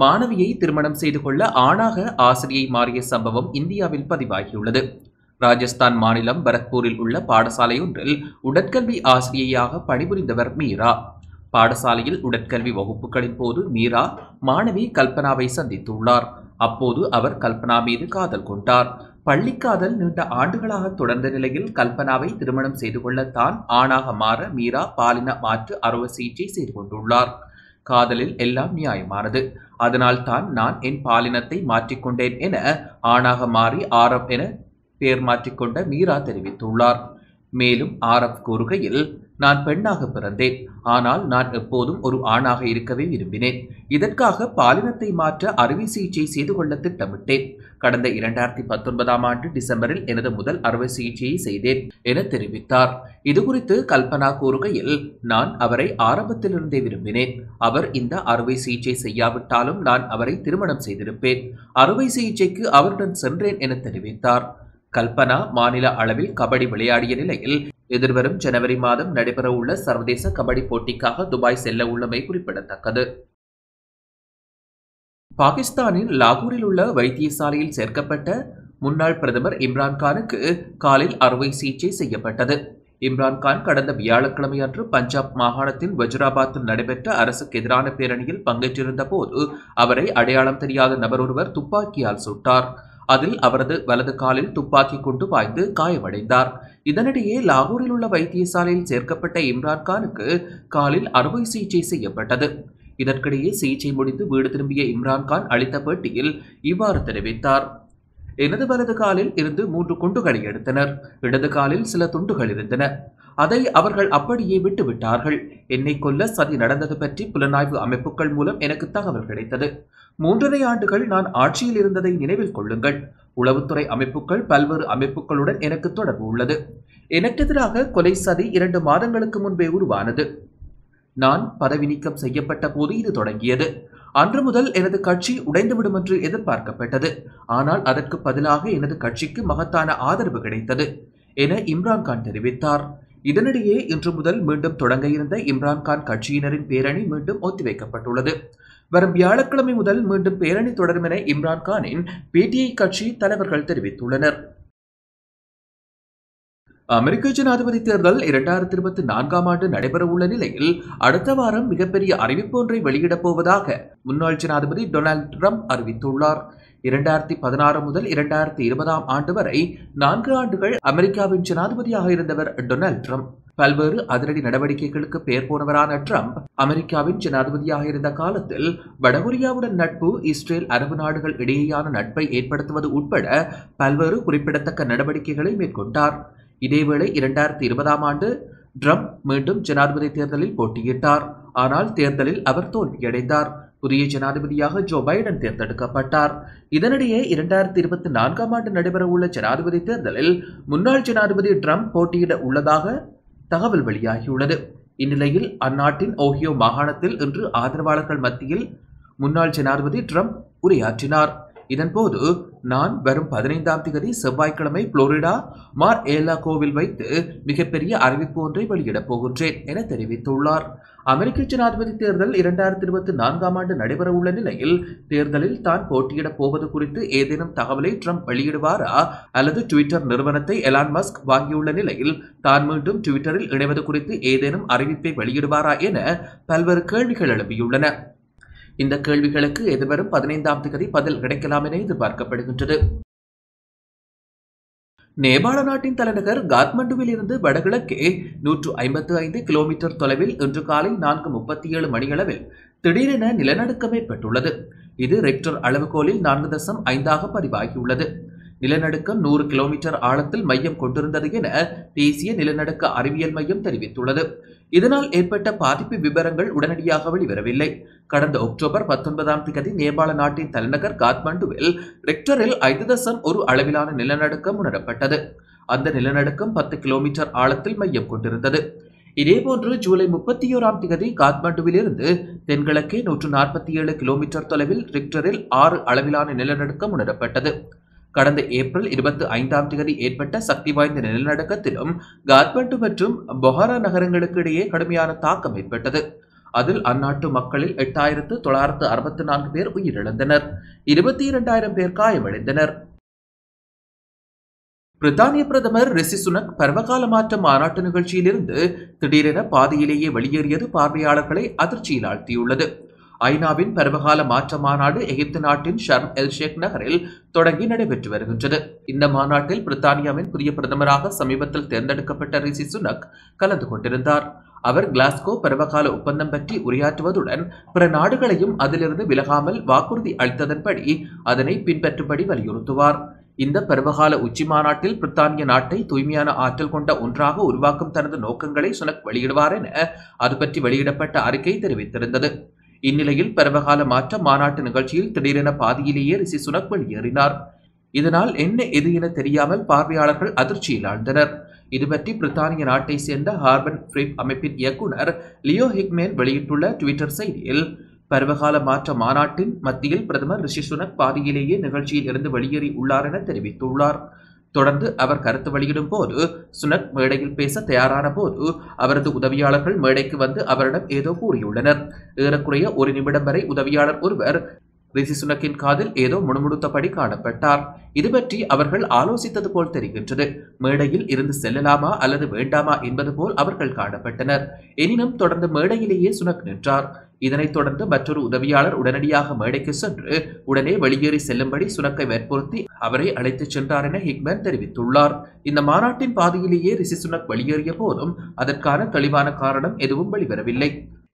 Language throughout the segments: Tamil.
மாணவியை திருமணம் செய்து கொள்ள ஆணாக ஆசிரியை மாறிய சம்பவம் இந்தியாவில் பதிவாகியுள்ளது. ராஜஸ்தான் மாநிலம் பரத்பூரில் உள்ள பாடசாலை ஒன்றில் உடற்கல்வி ஆசிரியையாக பணிபுரிந்தவர் மீரா. பாடசாலையில் உடற்கல்வி வகுப்புகளின் போது மீரா மாணவி கல்பனாவை சந்தித்துள்ளார். அப்போது அவர் கல்பனா மீது காதல் கொண்டார். பள்ளிக்காதல் நீண்ட ஆண்டுகளாக தொடர்ந்த நிலையில் கல்பனாவை திருமணம் செய்து கொள்ள தான் ஆணாக மாற மீரா பாலின மாற்று அறுவை சிகிச்சை செய்து கொண்டுள்ளார். காதலில் எல்லாம் நியாயமானது. அதனால் தான் நான் என் பாலினத்தை மாற்றிக்கொண்டேன் என ஆணாக மாறி ஆரப் என பெயர் மாற்றிக்கொண்ட மீரா தெரிவித்துள்ளார். மேலும் ஆரப் கூறுகையில் நான் பெண்ணாக பிறந்தேன். ஆனால் நான் எப்போதும் ஒரு ஆணாக இருக்கவே விரும்பினேன். இதற்காக பாலினத்தை மாற்ற அறுவை சிகிச்சை செய்து கொள்ள திட்டமிட்டேன். கடந்த இரண்டாயிரத்தி பத்தொன்பதாம் ஆண்டு டிசம்பரில் எனது முதல் அறுவை சிகிச்சையை செய்தேன் என தெரிவித்தார். இதுகுறித்து கல்பனா கூறுகையில் நான் அவரை ஆரம்பத்திலிருந்தே விரும்பினேன். அவர் இந்த அறுவை சிகிச்சை செய்யாவிட்டாலும் நான் அவரை திருமணம் செய்திருப்பேன். அறுவை சிகிச்சைக்கு அவருடன் சென்றேன் என தெரிவித்தார். கல்பனா மாநில அளவில் கபடி விளையாடிய நிலையில் எதிர்வரும் ஜனவரி மாதம் நடைபெறவுள்ள சர்வதேச கபடி போட்டிக்காக துபாய் செல்ல உள்ளமை குறிப்பிடத்தக்கது. பாகிஸ்தானின் லாகூரில் உள்ள வைத்தியசாலையில் சேர்க்கப்பட்ட முன்னாள் பிரதமர் இம்ரான்கானுக்கு காலில் அறுவை சிகிச்சை செய்யப்பட்டது. இம்ரான்கான் கடந்த வியாழக்கிழமை அன்று பஞ்சாப் மாகாணத்தின் வஜ்ராபாத்தில் நடைபெற்ற அரசுக்கு எதிரான பேரணியில் பங்கேற்றிருந்த போது அவரை அடையாளம் தெரியாத நபர் ஒருவர் துப்பாக்கியால் சுட்டார். அதில் அவரது வலது காலில் துப்பாக்கி கொண்டு பாய்ந்து காயமடைந்தார். இதனிடையே லாகூரில் உள்ள வைத்தியசாலையில் சேர்க்கப்பட்ட இம்ரான்கானுக்கு காலில் அறுவை சிகிச்சை செய்யப்பட்டது. இதற்கிடையே சிகிச்சை முடிந்து வீடு திரும்பிய இம்ரான்கான் அளித்த பேட்டியில் இவ்வாறு தெரிவித்தார். எனது வலது காலில் இருந்து மூன்று குண்டுகளை எடுத்தனர். இடது காலில் சில துண்டுகள் இருந்தன. அதை அவர்கள் அப்படியே விட்டுவிட்டார்கள். என்னை கொல்ல சதி நடந்தது பற்றி புலனாய்வு அமைப்புகள் மூலம் எனக்கு தகவல் கிடைத்தது. மூன்றரை ஆண்டுகள் நான் ஆட்சியில் இருந்ததை நினைவில் கொள்ளுங்கள். உளவுத்துறை அமைப்புகள் பல்வேறு அமைப்புகளுடன் எனக்கு தொடர்பு உள்ளது. எனக்கு எதிராக கொலை சதி இரண்டு மாதங்களுக்கு முன்பே உருவானது. நான் பதவி நீக்கம் செய்யப்பட்ட போது இது தொடங்கியது. அன்று முதல் எனது கட்சி உடைந்துவிடும் என்று எதிர்பார்க்கப்பட்டது. ஆனால் அதற்கு பதிலாக எனது கட்சிக்கு மகத்தான ஆதரவு கிடைத்தது என இம்ரான்கான் தெரிவித்தார். இதனிடையே இன்று முதல் மீண்டும் தொடங்க இருந்த இம்ரான்கான் கட்சியினரின் பேரணி மீண்டும் ஒத்திவைக்கப்பட்டுள்ளது. வரும் வியாழக்கிழமை முதல் மீண்டும் பேரணி தொடரும் என இம்ரான்கானின் பிடிஐ கட்சி தலைவர்கள் தெரிவித்துள்ளனர். அமெரிக்க ஜனாதிபதி தேர்தல் இரண்டாயிரத்தி இருபத்தி நான்காம் ஆண்டு நடைபெறவுள்ள நிலையில் அடுத்த வாரம் மிகப்பெரிய அறிவிப்பு ஒன்றை வெளியிடப் போவதாக முன்னாள் ஜனாதிபதி டொனால்ட் ட்ரம்ப் அறிவித்துள்ளார். இரண்டாயிரத்தி பதினாறு முதல் இரண்டாயிரத்தி இருபதாம் ஆண்டு வரை நான்கு ஆண்டுகள் அமெரிக்காவின் ஜனாதிபதியாக இருந்தவர் டொனால்ட் ட்ரம்ப். பல்வேறு அதிரடி நடவடிக்கைகளுக்கு பெயர் போனவரான ட்ரம்ப் அமெரிக்காவின் ஜனாதிபதியாக இருந்த காலத்தில் வடகொரியாவுடன் நட்பு இஸ்ரேல் அரபு நாடுகள் இடையேயான நட்பை ஏற்படுத்துவது உட்பட பல்வேறு குறிப்பிடத்தக்க நடவடிக்கைகளை மேற்கொண்டார். இதேவேளை இரண்டாயிரத்தி இருபதாம் ஆண்டு ட்ரம்ப் மீண்டும் ஜனாதிபதி தேர்தலில் போட்டியிட்டார். ஆனால் தேர்தலில் அவர் தோல்வியடைந்தார். புதிய ஜனாதிபதியாக ஜோ பைடன் தேர்ந்தெடுக்கப்பட்டார். இதனிடையே இரண்டாயிரத்தி இருபத்தி நான்காம் ஆண்டு நடைபெறவுள்ள ஜனாதிபதி தேர்தலில் முன்னாள் ஜனாதிபதி ட்ரம்ப் போட்டியிட உள்ளதாக தகவல் வெளியாகியுள்ளது. இந்நிலையில் அந்நாட்டின் ஓஹியோ மாகாணத்தில் இன்று ஆதரவாளர்கள் மத்தியில் முன்னாள் ஜனாதிபதி ட்ரம்ப் உரையாற்றினார். இதன்போது நான் வரும் பதினைந்தாம் தேதி செவ்வாய்க்கிழமை புளோரிடா மார் ஏலா கோவில் வைத்து மிகப்பெரிய அறிவிப்பு ஒன்றை வெளியிடப் போகின்றேன் என தெரிவித்துள்ளார். அமெரிக்க ஜனாதிபதி தேர்தல் இரண்டாயிரத்தி இருபத்தி நான்காம் ஆண்டு நடைபெறவுள்ள நிலையில் தேர்தலில் தான் போட்டியிடப் போவது குறித்து ஏதேனும் தகவலை ட்ரம்ப் வெளியிடுவாரா அல்லது ட்விட்டர் நிறுவனத்தை எலான் மஸ்க் வாங்கியுள்ள நிலையில் தான் மீண்டும் ட்விட்டரில் இணைவது குறித்து ஏதேனும் அறிவிப்பை வெளியிடுவாரா என பல்வேறு கேள்விகள் எழுப்பியுள்ளன இந்த கேள்விகளுக்கு எதிர்வரும் பதினைந்தாம் தேதி பதில் கிடைக்கலாம் என எதிர்பார்க்கப்படுகின்றது. நேபாள நாட்டின் தலைநகர் காத்மண்டுவில் இருந்து வடகிழக்கே நூற்று ஐம்பத்து ஐந்து கிலோமீட்டர் தொலைவில் இன்று காலை நான்கு முப்பத்தி ஏழு மணியளவில் திடீரென நிலநடுக்கம் ஏற்பட்டுள்ளது. இது ரெக்டர் அளவுகோலில் நான்கு தசம் ஐந்தாக பதிவாகியுள்ளது. நிலநடுக்கம் நூறு கிலோமீட்டர் ஆழத்தில் மையம் கொண்டிருந்தது என தேசிய நிலநடுக்க அறிவியல் மையம் தெரிவித்துள்ளது. இதனால் ஏற்பட்ட பாதிப்பு விவரங்கள் உடனடியாக வெளிவரவில்லை. கடந்த அக்டோபர் பத்தொன்பதாம் தேதி நேபாள நாட்டின் தலைநகர் காத்மண்டுவில் ரெக்டரில் ஐந்து தசம் ஒரு அளவிலான நிலநடுக்கம் உணரப்பட்டது. அந்த நிலநடுக்கம் பத்து கிலோமீட்டர் ஆழத்தில் மையம் கொண்டிருந்தது. இதேபோன்று ஜூலை முப்பத்தி ஓராம் தேதி காத்மண்டுவிலிருந்து தென்கிழக்கே நூற்று நாற்பத்தி ஏழு கிலோமீட்டர் தொலைவில் ரிக்டரில் ஆறு அளவிலான நிலநடுக்கம் உணரப்பட்டது. கடந்த ஏப்ரல் இருபத்தி ஐந்தாம் தேதி ஏற்பட்ட சக்தி வாய்ந்த நிலநடுக்கத்திலும் காத்மண்டு மற்றும் பொஹாரா நகரங்களுக்கு இடையே கடுமையான தாக்கம் ஏற்பட்டது. அதில் அந்நாட்டு மக்களில் எட்டாயிரத்து தொள்ளாயிரத்து அறுபத்தி நான்கு பேர் உயிரிழந்தனர். இருபத்தி இரண்டாயிரம் பேர் காயமடைந்தனர். பிரித்தானிய பிரதமர் ரிஷி சுனக் பருவகால மாற்ற மாநாட்டு நிகழ்ச்சியிலிருந்து திடீரென பாதியிலேயே வெளியேறியது பார்வையாளர்களை அதிர்ச்சியில் ஆழ்த்தியுள்ளது ஐநாவின் பருவகால மாற்ற மாநாடு எகிப்து நாட்டின் ஷர்ம் எல் ஷேக் நகரில் தொடங்கி நடைபெற்று வருகின்றது. இந்த மாநாட்டில் பிரித்தானியாவின் புதிய பிரதமராக சமீபத்தில் தேர்ந்தெடுக்கப்பட்ட ரிஷி சுனக் கலந்து கொண்டிருந்தார். அவர் கிளாஸ்கோ பருவகால ஒப்பந்தம் பற்றி உரையாற்றுவதுடன் பிற நாடுகளையும் அதிலிருந்து விலகாமல் வாக்குறுதி அளித்ததன்படி அதனை பின்பற்றும்படி வலியுறுத்துவார். இந்த பருவகால உச்சி மாநாட்டில் பிரித்தானிய நாட்டை தூய்மையான ஆற்றல் கொண்ட ஒன்றாக உருவாக்கும் தனது நோக்கங்களை சுனக் வெளியிடுவார் என அது பற்றி வெளியிடப்பட்ட அறிக்கை தெரிவித்திருந்தது. இந்நிலையில் பருவகால மாற்ற மாநாட்டு நிகழ்ச்சியில் திடீரென பாதியிலேயே ரிஷி சுனக் வெளியேறினார் இதனால் என்ன எது என தெரியாமல் பார்வையாளர்கள் அதிர்ச்சியில் ஆழ்ந்தனர். இது பற்றி பிரித்தானிய நாட்டை சேர்ந்த ஹார்பன் ஃப்ரீப் அமைப்பின் இயக்குனர் லியோ ஹிக்மேன் வெளியிட்டுள்ள டுவிட்டர் செய்தியில் பருவகால மாற்ற மாநாட்டின் மத்தியில் பிரதமர் ரிஷி சுனக் பாதியிலேயே நிகழ்ச்சியில் இருந்து வெளியேறி உள்ளார் என தெரிவித்துள்ளார். தொடர்ந்து அவர் கருத்து வெளியிடும் போது சுனக் மேடையில் பேச தயாரான போது அவரது உதவியாளர்கள் மேடைக்கு வந்து அவரிடம் ஏதோ கூறியுள்ளனர். ஏறக்குறைய ஒரு நிமிடம் வரை உதவியாளர் ஒருவர் ரிஷி சுனக்கின் காதில் ஏதோ முணுமுணுத்தபடி காணப்பட்டார். இது பற்றி அவர்கள் ஆலோசித்தது போல் தெரிகின்றது. மேடையில் இருந்து செல்லலாமா அல்லது வேண்டாமா என்பது போல் அவர்கள் காணப்பட்டனர். எனினும் தொடர்ந்து மேடையிலேயே சுனக் நின்றார். இதனைத் தொடர்ந்து மற்றொரு உதவியாளர் உடனடியாக மேடைக்கு சென்று உடனே வெளியேறி செல்லும்படி சுனக்கை வற்புறுத்தி அவரை அழைத்துச் சென்றார் என ஹிக்மேன் தெரிவித்துள்ளார். இந்த மாநாட்டின் பாதியிலேயே ரிஷி சுனக் வெளியேறிய போதும் அதற்கான தெளிவான காரணம் எதுவும் வெளிவரவில்லை.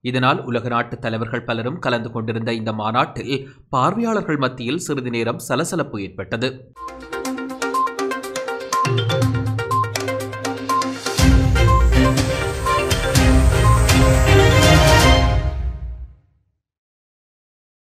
இதனால் உலக நாட்டு தலைவர்கள் பலரும் கலந்து கொண்டிருந்த இந்த மாநாட்டில் பார்வையாளர்கள் மத்தியில் சிறிது நேரம் சலசலப்பு ஏற்பட்டது.